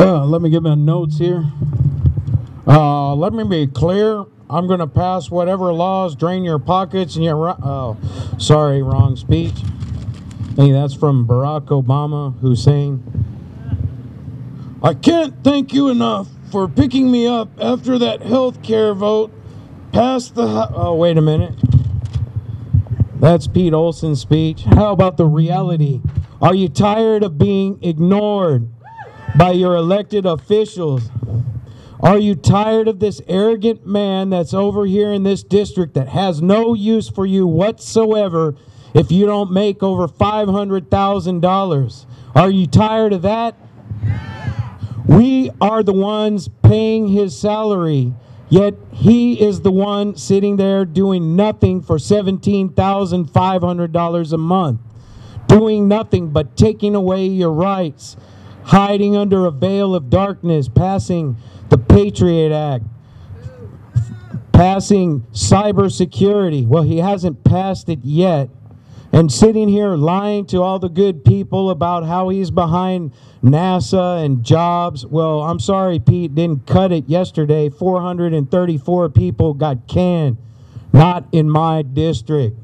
Uh, let me get my notes here. Uh, let me be clear. I'm going to pass whatever laws drain your pockets and your. Oh, sorry, wrong speech. Hey, that's from Barack Obama, Hussein. I can't thank you enough for picking me up after that health care vote passed the. Oh, wait a minute. That's Pete Olson's speech. How about the reality? Are you tired of being ignored by your elected officials? Are you tired of this arrogant man that's over here in this district that has no use for you whatsoever if you don't make over $500,000? Are you tired of that? We are the ones paying his salary, yet he is the one sitting there doing nothing for $17,500 a month, doing nothing but taking away your rights, hiding under a veil of darkness, passing the Patriot Act, passing cybersecurity. Well, he hasn't passed it yet. And sitting here lying to all the good people about how he's behind NASA and jobs. Well, I'm sorry, Pete didn't cut it yesterday. 434 people got canned, not in my district.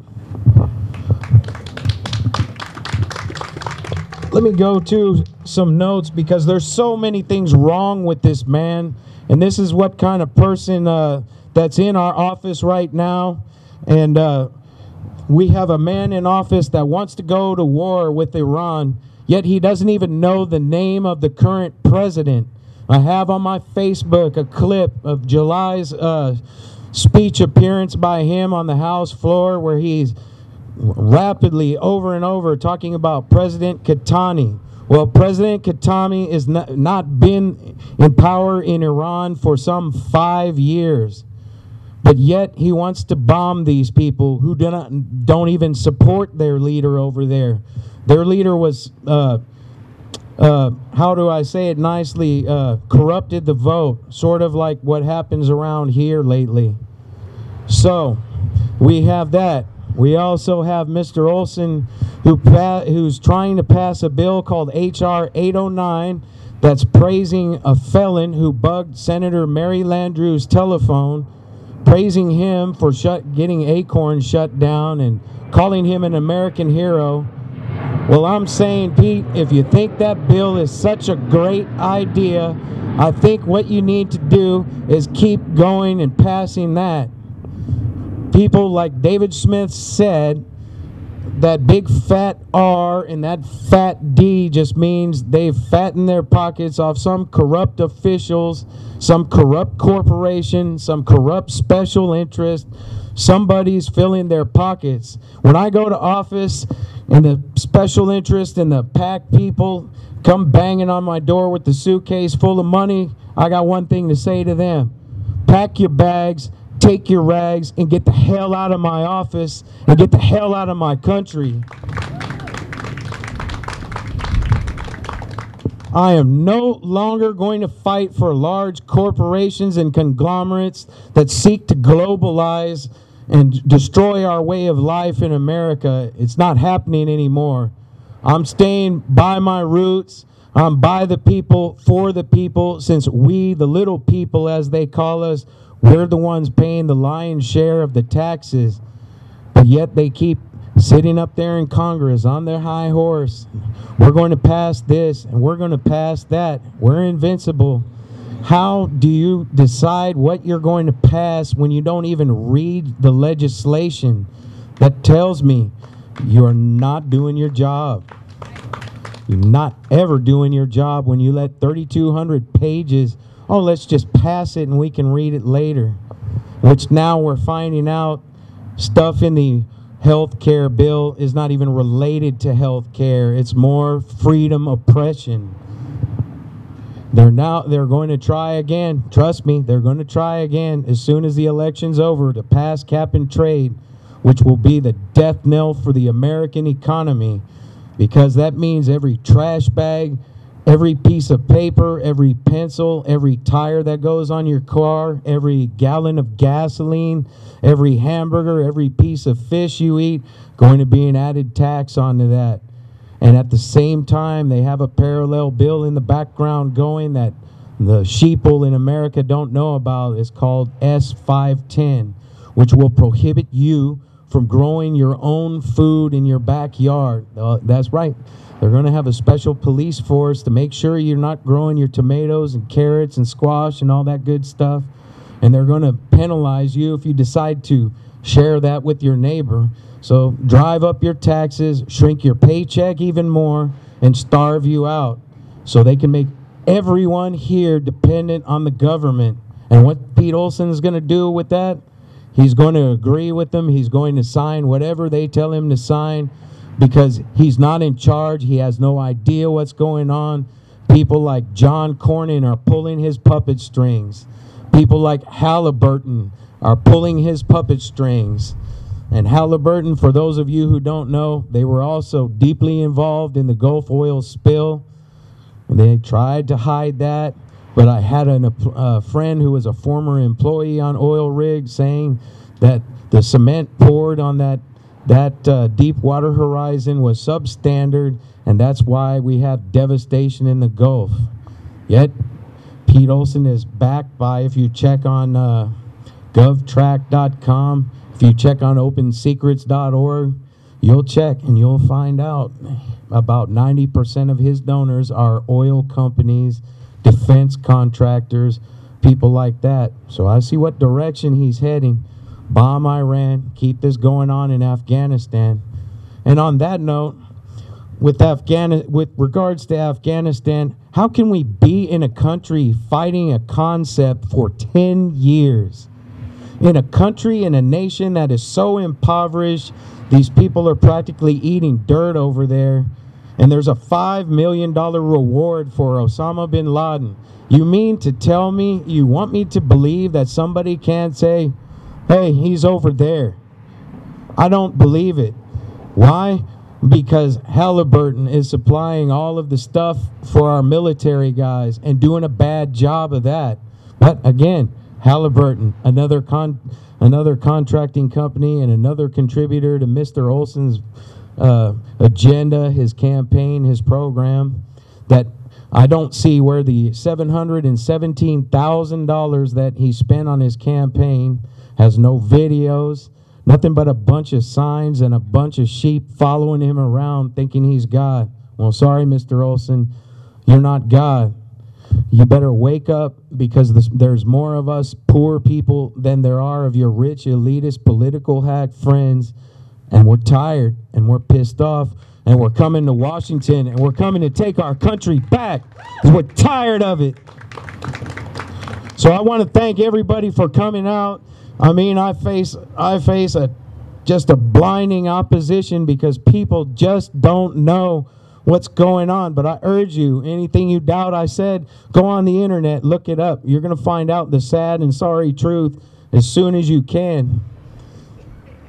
Let me go to some notes because there's so many things wrong with this man. And this is what kind of person uh, that's in our office right now. And uh, we have a man in office that wants to go to war with Iran, yet he doesn't even know the name of the current president. I have on my Facebook a clip of July's uh, speech appearance by him on the House floor where he's rapidly over and over talking about President Khatami. Well, President Khatami has not, not been in power in Iran for some five years. But yet he wants to bomb these people who do not, don't even support their leader over there. Their leader was, uh, uh, how do I say it nicely, uh, corrupted the vote, sort of like what happens around here lately. So we have that. We also have Mr. Olson, who who's trying to pass a bill called H.R. 809 that's praising a felon who bugged Senator Mary Landrieu's telephone praising him for shut, getting Acorn shut down and calling him an American hero. Well, I'm saying, Pete, if you think that bill is such a great idea, I think what you need to do is keep going and passing that. People like David Smith said, that big fat R and that fat D just means they've fattened their pockets off some corrupt officials, some corrupt corporation, some corrupt special interest. Somebody's filling their pockets. When I go to office and the special interest and the PAC people come banging on my door with the suitcase full of money, I got one thing to say to them pack your bags, take your rags, and get the hell out of my office and get the hell out of my country. I am no longer going to fight for large corporations and conglomerates that seek to globalize and destroy our way of life in America. It's not happening anymore. I'm staying by my roots. I'm by the people, for the people, since we, the little people as they call us, we're the ones paying the lion's share of the taxes. But yet they keep sitting up there in Congress on their high horse. We're going to pass this and we're going to pass that. We're invincible. How do you decide what you're going to pass when you don't even read the legislation that tells me you're not doing your job? You're not ever doing your job when you let 3,200 pages, oh, let's just pass it and we can read it later. Which now we're finding out stuff in the health care bill is not even related to health care. It's more freedom oppression. They're now they're going to try again. Trust me, they're going to try again as soon as the election's over to pass cap and trade, which will be the death knell for the American economy because that means every trash bag, every piece of paper, every pencil, every tire that goes on your car, every gallon of gasoline, every hamburger, every piece of fish you eat, going to be an added tax onto that. And at the same time, they have a parallel bill in the background going that the sheeple in America don't know about. It's called S510, which will prohibit you from growing your own food in your backyard. Uh, that's right. They're going to have a special police force to make sure you're not growing your tomatoes and carrots and squash and all that good stuff. And they're going to penalize you if you decide to share that with your neighbor. So drive up your taxes, shrink your paycheck even more, and starve you out so they can make everyone here dependent on the government. And what Pete Olson is going to do with that, he's going to agree with them. He's going to sign whatever they tell him to sign because he's not in charge. He has no idea what's going on. People like John Cornyn are pulling his puppet strings. People like Halliburton are pulling his puppet strings. And Halliburton, for those of you who don't know, they were also deeply involved in the Gulf oil spill. They tried to hide that, but I had a uh, friend who was a former employee on oil rigs saying that the cement poured on that that uh, Deepwater Horizon was substandard, and that's why we have devastation in the Gulf. Yet, Pete Olson is backed by, if you check on uh, govtrack.com, if you check on opensecrets.org, you'll check and you'll find out about 90% of his donors are oil companies, defense contractors, people like that. So I see what direction he's heading bomb Iran, keep this going on in Afghanistan. And on that note, with Afghan with regards to Afghanistan, how can we be in a country fighting a concept for 10 years? In a country in a nation that is so impoverished, these people are practically eating dirt over there. And there's a $5 million reward for Osama bin Laden. You mean to tell me, you want me to believe that somebody can't say, Hey, he's over there. I don't believe it. Why? Because Halliburton is supplying all of the stuff for our military guys and doing a bad job of that. But again, Halliburton, another con another contracting company and another contributor to Mr. Olson's uh, agenda, his campaign, his program, that I don't see where the $717,000 that he spent on his campaign has no videos, nothing but a bunch of signs and a bunch of sheep following him around thinking he's God. Well, sorry, Mr. Olson, you're not God. You better wake up because there's more of us poor people than there are of your rich, elitist, political hack friends. And we're tired and we're pissed off and we're coming to Washington and we're coming to take our country back because we're tired of it. So I want to thank everybody for coming out. I mean, I face I face a just a blinding opposition because people just don't know what's going on. But I urge you, anything you doubt I said, go on the internet, look it up. You're going to find out the sad and sorry truth as soon as you can.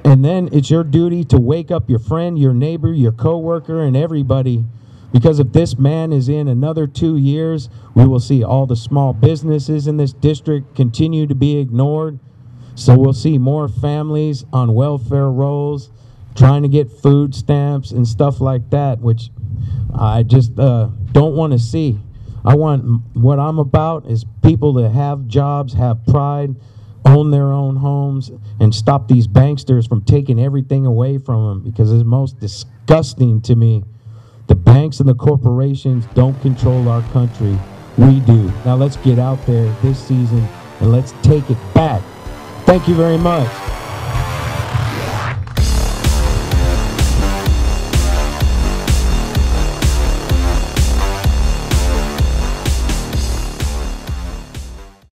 And then it's your duty to wake up your friend, your neighbor, your coworker, and everybody. Because if this man is in another two years, we will see all the small businesses in this district continue to be ignored. So we'll see more families on welfare rolls trying to get food stamps and stuff like that, which I just uh, don't want to see. I want what I'm about is people to have jobs, have pride, own their own homes, and stop these banksters from taking everything away from them because it's most disgusting to me. The banks and the corporations don't control our country. We do. Now let's get out there this season and let's take it back. Thank you very much.